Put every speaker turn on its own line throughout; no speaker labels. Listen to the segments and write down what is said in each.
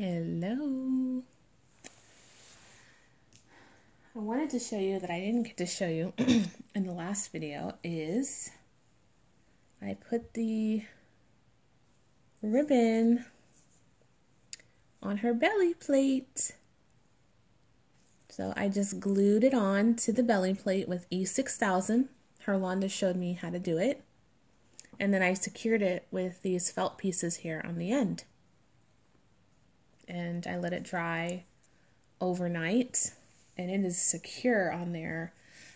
Hello. I wanted to show you that I didn't get to show you in the last video is I put the ribbon on her belly plate. So I just glued it on to the belly plate with E6000. Herlonda showed me how to do it. And then I secured it with these felt pieces here on the end. And I let it dry overnight and it is secure on there.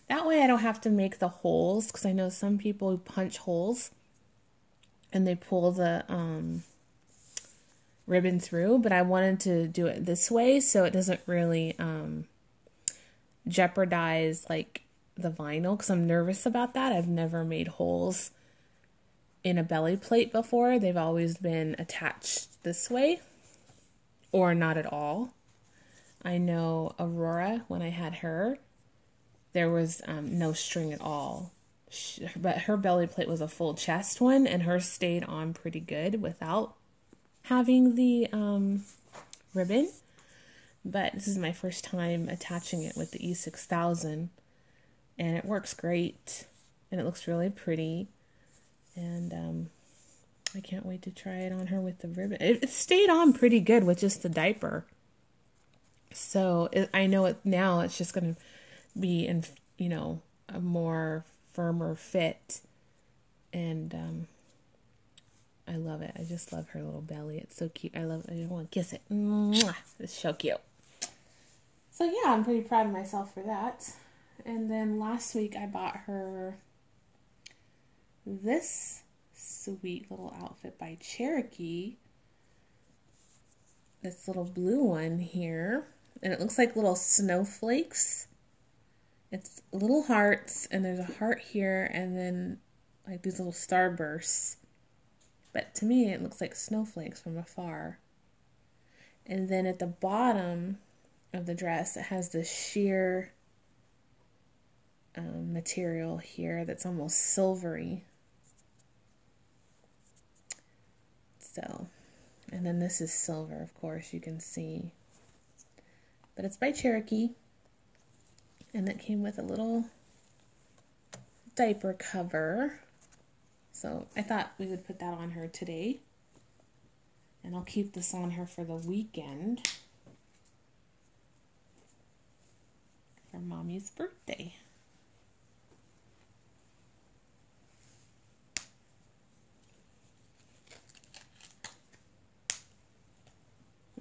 That way I don't have to make the holes because I know some people punch holes and they pull the um, ribbon through, but I wanted to do it this way so it doesn't really um, jeopardize like the vinyl because I'm nervous about that. I've never made holes in a belly plate before. They've always been attached this way or not at all. I know Aurora, when I had her, there was um, no string at all. She, but her belly plate was a full chest one, and hers stayed on pretty good without having the um, ribbon. But this is my first time attaching it with the E6000, and it works great, and it looks really pretty. And um, I can't wait to try it on her with the ribbon. It, it stayed on pretty good with just the diaper. So it, I know it now. It's just going to be in, you know, a more firmer fit, and um, I love it. I just love her little belly. It's so cute. I love. It. I want to kiss it. Mwah! It's so cute. So yeah, I'm pretty proud of myself for that. And then last week I bought her this sweet little outfit by Cherokee. This little blue one here and it looks like little snowflakes. It's little hearts, and there's a heart here, and then like these little starbursts. But to me, it looks like snowflakes from afar. And then at the bottom of the dress, it has this sheer um, material here that's almost silvery. So, and then this is silver, of course, you can see but it's by Cherokee. And it came with a little diaper cover. So I thought we would put that on her today. And I'll keep this on her for the weekend. For mommy's birthday.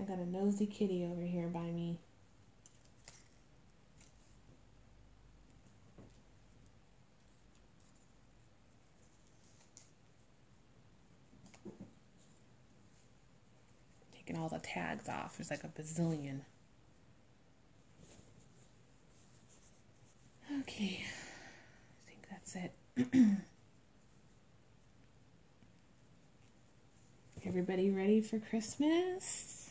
I got a nosy kitty over here by me. taking all the tags off. There's like a bazillion. Okay, I think that's it. Everybody ready for Christmas?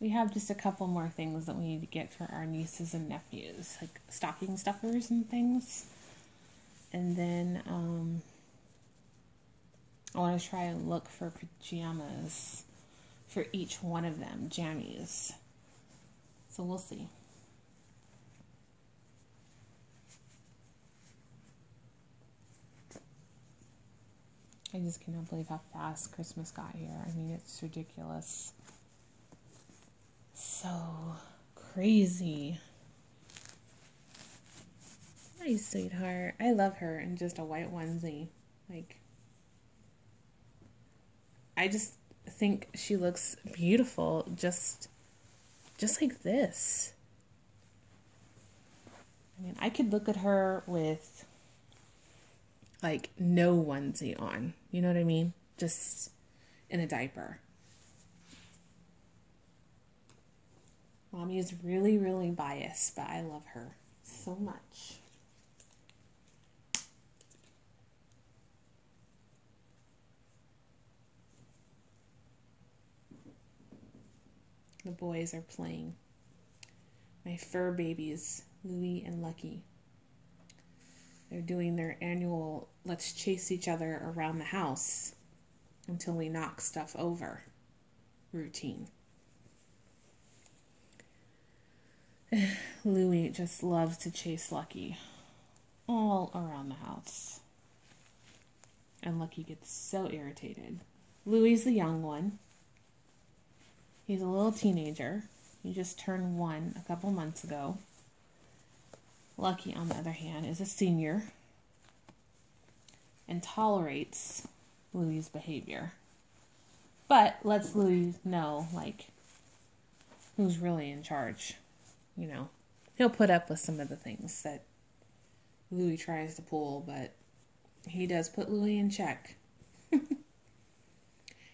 We have just a couple more things that we need to get for our nieces and nephews, like stocking stuffers and things. And then um, I want to try and look for pajamas for each one of them, jammies. So we'll see. I just cannot believe how fast Christmas got here. I mean, it's ridiculous. So crazy. Hi, sweetheart. I love her in just a white onesie. Like, I just think she looks beautiful just just like this. I mean, I could look at her with like no onesie on. You know what I mean? Just in a diaper. Mommy is really, really biased, but I love her so much. The boys are playing. My fur babies, Louie and Lucky. They're doing their annual let's chase each other around the house until we knock stuff over. routine. Louie just loves to chase Lucky all around the house. And Lucky gets so irritated. Louie's the young one. He's a little teenager. He just turned one a couple months ago. Lucky, on the other hand, is a senior and tolerates Louie's behavior. But lets Louie know, like, who's really in charge. You know, he'll put up with some of the things that Louie tries to pull, but he does put Louie in check. and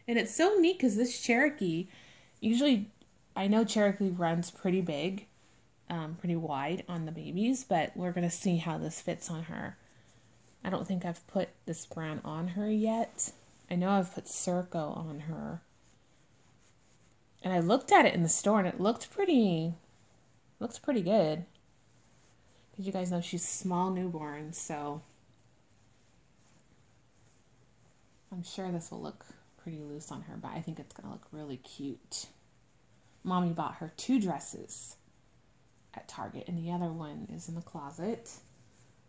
it's so neat because this Cherokee, usually, I know Cherokee runs pretty big, um, pretty wide on the babies, but we're going to see how this fits on her. I don't think I've put this brown on her yet. I know I've put Circo on her. And I looked at it in the store and it looked pretty looks pretty good. Because you guys know she's small newborn, so I'm sure this will look pretty loose on her, but I think it's going to look really cute. Mommy bought her two dresses at Target, and the other one is in the closet.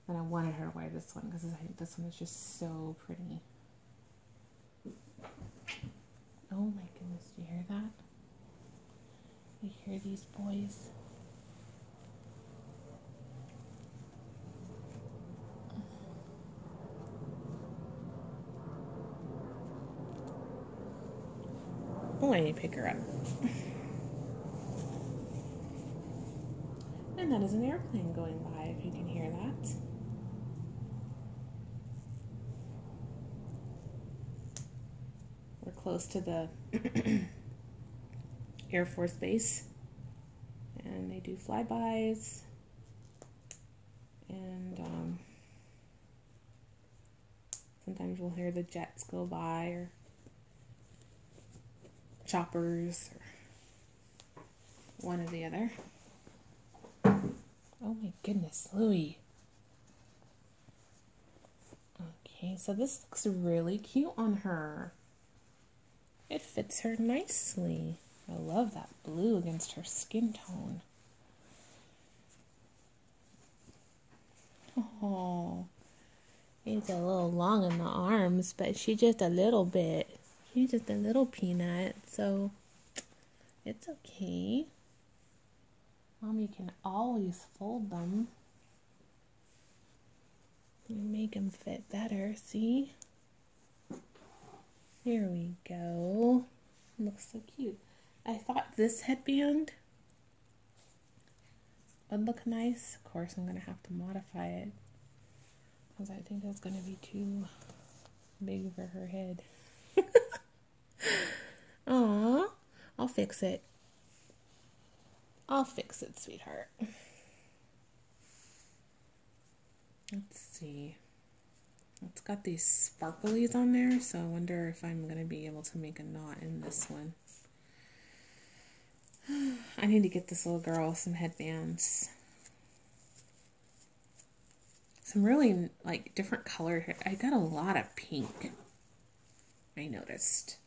And I wanted her to wear this one because I think this one is just so pretty. Oh my goodness, do you hear that? You hear these boys? Oh, I need to pick her up. And that is an airplane going by, if you can hear that. We're close to the Air Force Base, and they do flybys, and um, sometimes we'll hear the jets go by or choppers or one or the other. Oh my goodness, Louie. Okay, so this looks really cute on her. It fits her nicely. I love that blue against her skin tone. Oh, it's a little long in the arms, but she's just a little bit. She's just a little peanut, so it's okay. Mommy can always fold them and make them fit better. See? Here we go. Looks so cute. I thought this headband would look nice. Of course, I'm going to have to modify it because I think it's going to be too big for her head. Aw, I'll fix it. I'll fix it, sweetheart. Let's see. It's got these sparklies on there, so I wonder if I'm going to be able to make a knot in this one. I need to get this little girl some headbands. Some really, like, different color. I got a lot of pink, I noticed.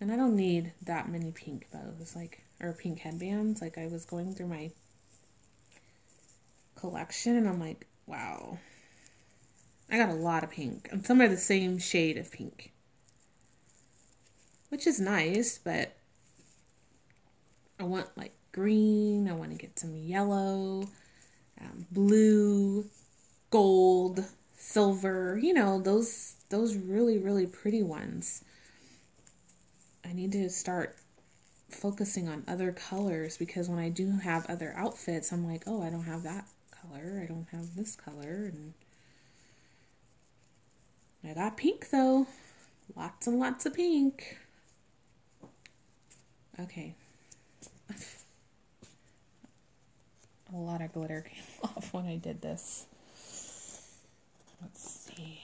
And I don't need that many pink bows, like, or pink headbands. Like, I was going through my collection and I'm like, wow. I got a lot of pink. And some are the same shade of pink. Which is nice, but I want like green. I want to get some yellow, um, blue, gold, silver. You know, those those really, really pretty ones. I need to start focusing on other colors because when I do have other outfits, I'm like, oh, I don't have that color. I don't have this color. And I got pink though. Lots and lots of pink. Okay. A lot of glitter came off when I did this. Let's see.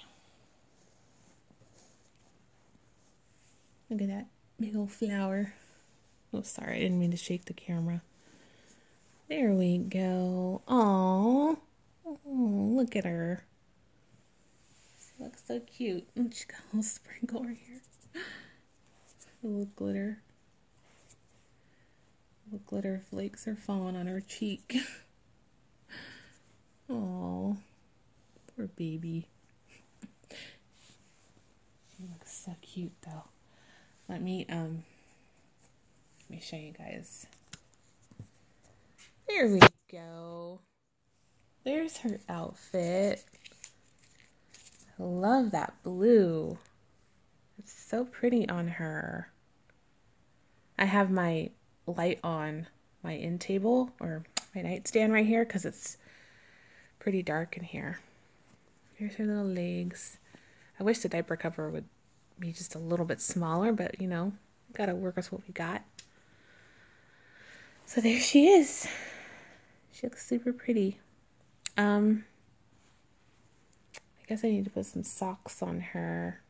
Look at that big old flower. Oh, sorry, I didn't mean to shake the camera. There we go. Aww. Oh, look at her. She looks so cute. And she got a little sprinkle right here. A little glitter. Little glitter flakes are falling on her cheek. Oh, poor baby. She looks so cute though. Let me um let me show you guys. There we go. There's her outfit. I love that blue. It's so pretty on her. I have my light on my end table or my nightstand right here because it's pretty dark in here. Here's her little legs. I wish the diaper cover would be just a little bit smaller, but you know, gotta work with what we got. So there she is. She looks super pretty. Um, I guess I need to put some socks on her.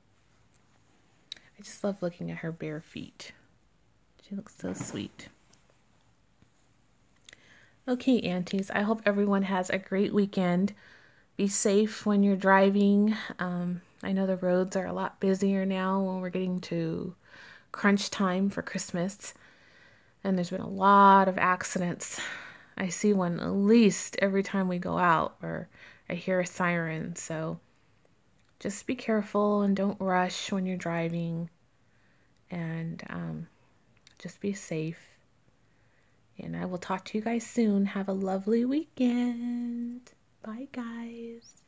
I just love looking at her bare feet. She looks so sweet. Okay, aunties, I hope everyone has a great weekend. Be safe when you're driving. Um, I know the roads are a lot busier now when we're getting to crunch time for Christmas. And there's been a lot of accidents. I see one at least every time we go out or I hear a siren. So just be careful and don't rush when you're driving. And um, just be safe. And I will talk to you guys soon. Have a lovely weekend. Bye, guys.